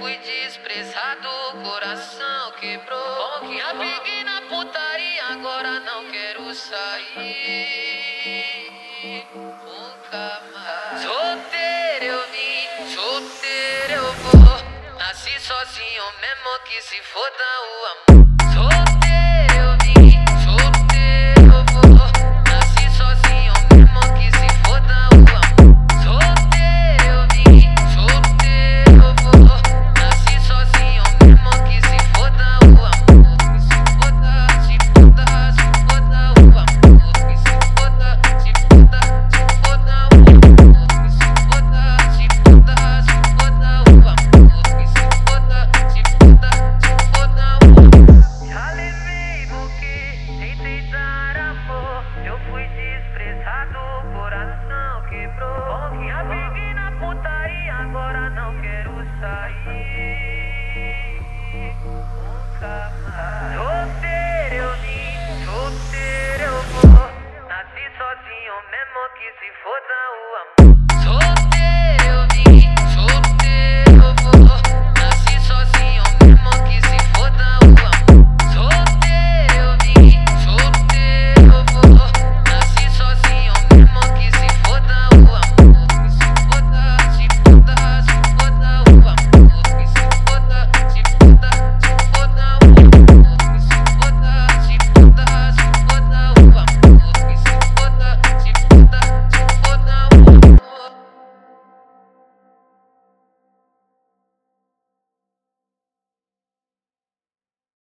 fui desprezado, coração quebrou. Bom que rapiguei na putaria, agora não quero sair. Nunca mais. Solteiro eu vim, solteiro eu vou. Nasci sozinho mesmo que se foda o amor. agora não quero sair. Nunca mais. Solteiro eu vim, solteiro eu vou. Nasci sozinho mesmo que se foda o amor. Solteiro.